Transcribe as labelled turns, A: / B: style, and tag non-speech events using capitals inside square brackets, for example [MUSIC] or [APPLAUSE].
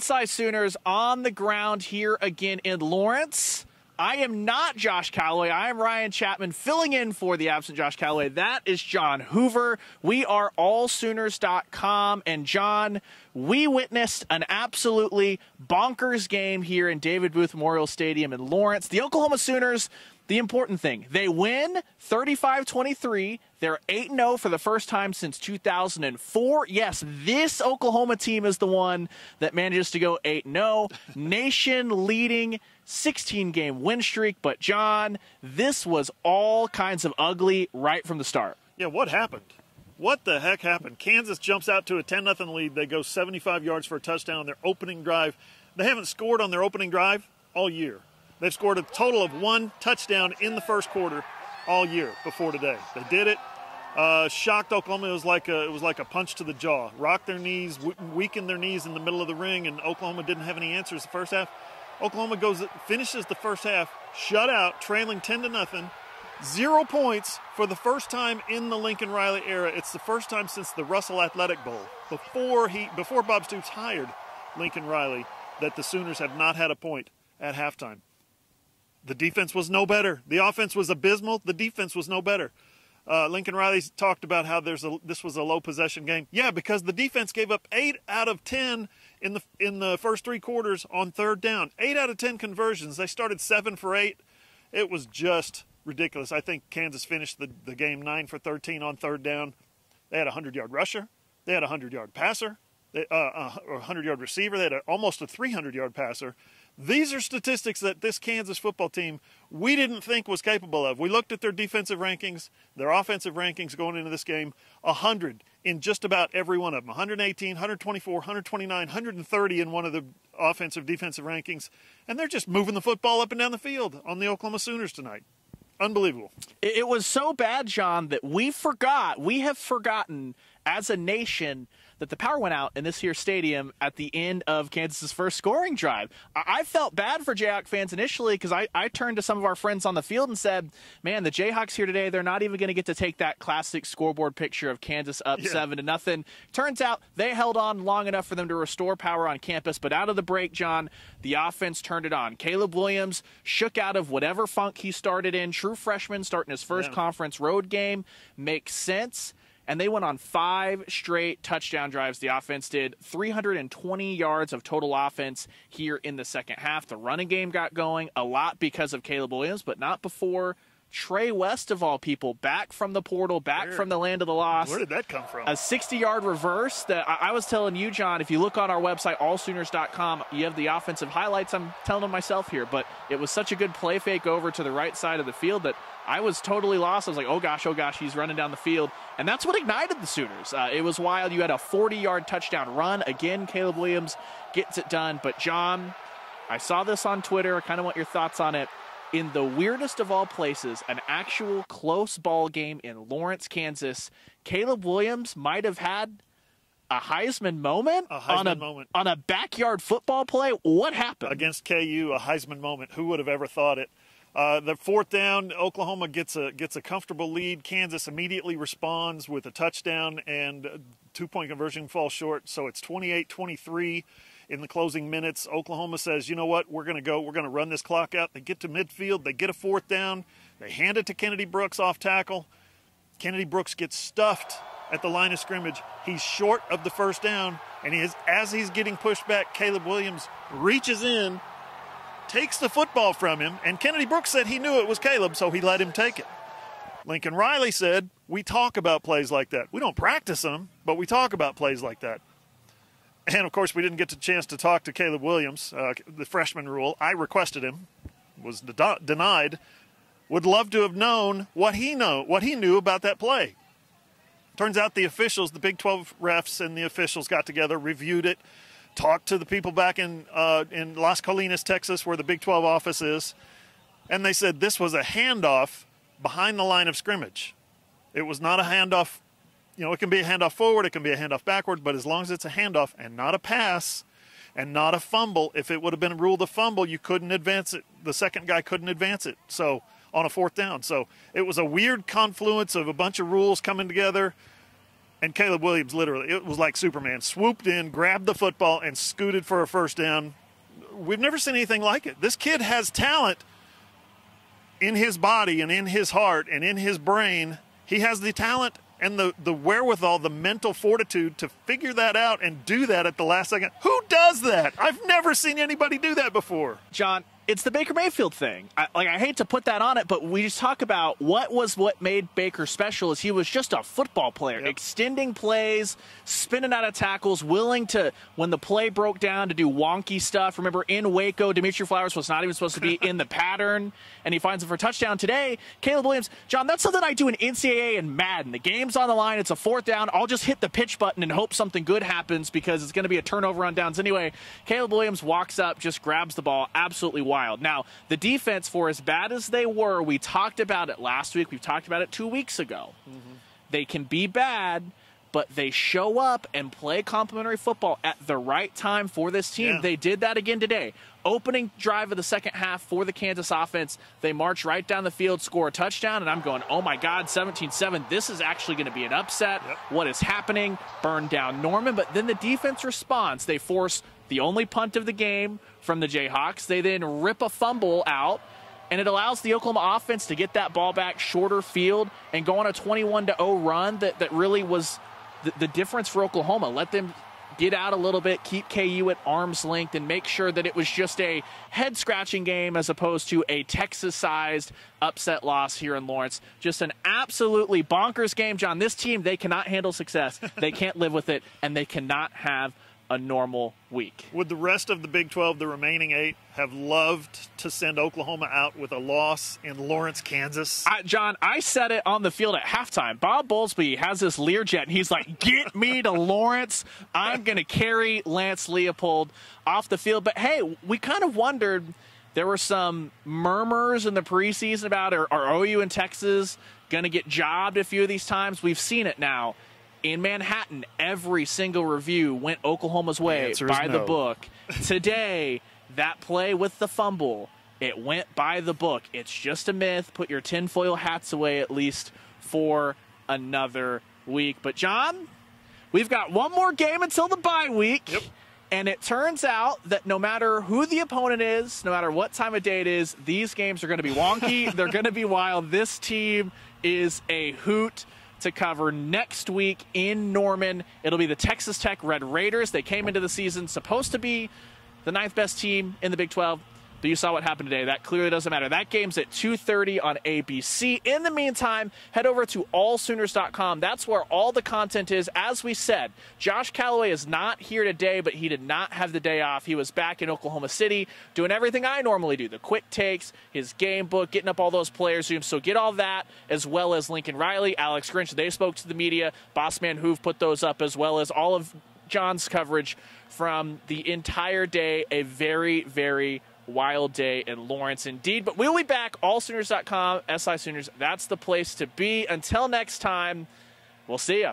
A: SI Sooners on the ground here again in Lawrence. I am not Josh Callaway. I am Ryan Chapman filling in for the absent Josh Callaway. That is John Hoover. We are allsooners.com. And John, we witnessed an absolutely bonkers game here in David Booth Memorial Stadium in Lawrence. The Oklahoma Sooners the important thing they win 35 23. They're 8 0 for the first time since 2004. Yes, this Oklahoma team is the one that manages to go 8 0. [LAUGHS] Nation leading 16 game win streak. But, John, this was all kinds of ugly right from the start.
B: Yeah, what happened? What the heck happened? Kansas jumps out to a 10 0 lead. They go 75 yards for a touchdown on their opening drive. They haven't scored on their opening drive all year. They've scored a total of one touchdown in the first quarter all year before today. They did it. Uh, shocked Oklahoma. It was like a it was like a punch to the jaw. Rocked their knees, weakened their knees in the middle of the ring, and Oklahoma didn't have any answers the first half. Oklahoma goes finishes the first half shut out, trailing ten to nothing. Zero points for the first time in the Lincoln Riley era. It's the first time since the Russell Athletic Bowl, before he before Bob Stoops hired Lincoln Riley, that the Sooners have not had a point at halftime. The defense was no better. The offense was abysmal. The defense was no better. Uh, Lincoln Riley talked about how there's a, this was a low possession game. Yeah, because the defense gave up eight out of ten in the in the first three quarters on third down. Eight out of ten conversions. They started seven for eight. It was just ridiculous. I think Kansas finished the, the game nine for 13 on third down. They had a 100 yard rusher. They had a 100 yard passer. They, uh, a 100 yard receiver. They had a, almost a 300 yard passer. These are statistics that this Kansas football team we didn't think was capable of. We looked at their defensive rankings, their offensive rankings going into this game, 100 in just about every one of them 118, 124, 129, 130 in one of the offensive defensive rankings. And they're just moving the football up and down the field on the Oklahoma Sooners tonight. Unbelievable.
A: It was so bad, John, that we forgot, we have forgotten as a nation that the power went out in this here stadium at the end of Kansas's first scoring drive. I, I felt bad for Jayhawk fans initially because I, I turned to some of our friends on the field and said, man, the Jayhawks here today, they're not even going to get to take that classic scoreboard picture of Kansas up yeah. seven to nothing. Turns out they held on long enough for them to restore power on campus, but out of the break, John, the offense turned it on. Caleb Williams shook out of whatever funk he started in. True freshman starting his first yeah. conference road game makes sense and they went on five straight touchdown drives. The offense did 320 yards of total offense here in the second half. The running game got going a lot because of Caleb Williams, but not before Trey West, of all people, back from the portal, back where, from the land of the lost.
B: Where did that come from?
A: A 60 yard reverse that I, I, was telling you, John, if you look on our website, allsooners.com, you have the offensive highlights. I'm telling them myself here, but it was such a good play fake over to the right side of the field that I was totally lost. I was like, oh gosh, oh gosh, he's running down the field. And that's what ignited the Sooners. Uh, it was wild. You had a 40 yard touchdown run. Again, Caleb Williams gets it done. But, John, I saw this on Twitter. I kind of want your thoughts on it in the weirdest of all places, an actual close ball game in Lawrence, Kansas, Caleb Williams might have had a Heisman moment
B: a Heisman
A: on a
B: moment
A: on a backyard football play. What happened
B: against KU? A Heisman moment. Who would have ever thought it? Uh, the fourth down, Oklahoma gets a gets a comfortable lead. Kansas immediately responds with a touchdown and two point conversion falls short. So it's 28-23 in the closing minutes. Oklahoma says, you know what, we're going to go, we're going to run this clock out. They get to midfield, they get a fourth down, they hand it to Kennedy Brooks off tackle. Kennedy Brooks gets stuffed at the line of scrimmage. He's short of the first down, and he is, as he's getting pushed back, Caleb Williams reaches in, takes the football from him, and Kennedy Brooks said he knew it was Caleb, so he let him take it. Lincoln Riley said, We talk about plays like that. We don't practice them, but we talk about plays like that. And of course, we didn't get the chance to talk to Caleb Williams, uh, the freshman rule. I requested him, was de- denied. Would love to have known what he know, what he knew about that play. Turns out the officials, the Big 12 refs, and the officials got together, reviewed it, talked to the people back in uh, in Las Colinas, Texas, where the Big 12 office is, and they said this was a handoff behind the line of scrimmage. It was not a handoff you know, it can be a handoff forward, it can be a handoff backward, but as long as it's a handoff and not a pass and not a fumble, if it would have been ruled a fumble, you couldn't advance it. The second guy couldn't advance it. So on a fourth down. So it was a weird confluence of a bunch of rules coming together. And Caleb Williams literally, it was like Superman, swooped in, grabbed the football, and scooted for a first down. We've never seen anything like it. This kid has talent in his body and in his heart and in his brain. He has the talent and the, the wherewithal, the mental fortitude to figure that out and do that at the last second. Who does that? I've never seen anybody do that before.
A: John, it's the Baker Mayfield thing. I, like I hate to put that on it, but we just talk about what was what made Baker special is he was just a football player,
B: Yep.
A: extending plays, spinning out of tackles, willing to when the play broke down to do wonky stuff. Remember in Waco, Dimitri Flowers was not even supposed to be [LAUGHS] in the pattern, and he finds it for a touchdown today. Caleb Williams, John, that's something I do in NCAA and Madden. The game's on the line, it's a fourth down. I'll just hit the pitch button and hope something good happens because it's going to be a turnover on downs anyway. Caleb Williams walks up, just grabs the ball, absolutely wild. Now, the defense, for as bad as they were, we talked about it last week, we've talked about it two weeks ago. Mm-hmm. They can be bad, but they show up and play complementary football at the right time for this team.
B: Yeah.
A: They did that again today. Opening drive of the second half for the Kansas offense, they march right down the field, score a touchdown, and I'm going, oh my God, 17 7. This is actually going to be an upset.
B: Yep.
A: What is happening? Burn down Norman. But then the defense responds. They force the only punt of the game from the Jayhawks. They then rip a fumble out and it allows the Oklahoma offense to get that ball back shorter field and go on a 21 0 run that, that really was the, the difference for Oklahoma. Let them get out a little bit, keep KU at arm's length, and make sure that it was just a head scratching game as opposed to a Texas sized upset loss here in Lawrence. Just an absolutely bonkers game, John. This team, they cannot handle success, they can't live with it, and they cannot have a normal week.
B: Would the rest of the Big 12, the remaining eight, have loved to send Oklahoma out with a loss in Lawrence, Kansas?
A: I, John, I said it on the field at halftime. Bob Bowlesby has this Learjet, and he's like, "Get me to Lawrence. I'm going to carry Lance Leipold off the field." But hey, we kind of wondered. There were some murmurs in the preseason about are, are OU and Texas going to get jobbed a few of these times. We've seen it now. In Manhattan, every single review went Oklahoma's way
B: is
A: by the book. [LAUGHS] Today, that play with the fumble, it went by the book. It's just a myth. Put your tinfoil hats away at least for another week. But, John, we've got one more game until the bye week.
B: Yep.
A: And it turns out that no matter who the opponent is, no matter what time of day it is, these games are going to be wonky. [LAUGHS] They're going to be wild. This team is a hoot to cover next week in Norman. It'll be the Texas Tech Red Raiders. They came into the season supposed to be the ninth best team in the Big 12. But you saw what happened today. That clearly doesn't matter. That game's at 2:30 on ABC. In the meantime, head over to allsooners.com. That's where all the content is. As we said, Josh Callaway is not here today, but he did not have the day off. He was back in Oklahoma City doing everything I normally do: the quick takes, his game book, getting up all those players' zooms. So get all that as well as Lincoln Riley, Alex Grinch. They spoke to the media. Bossman Hoove put those up as well as all of John's coverage from the entire day. A very, very wild day in Lawrence indeed. But we'll be back, allsooners.com, SI Sooners. That's the place to be. Until next time, we'll see ya.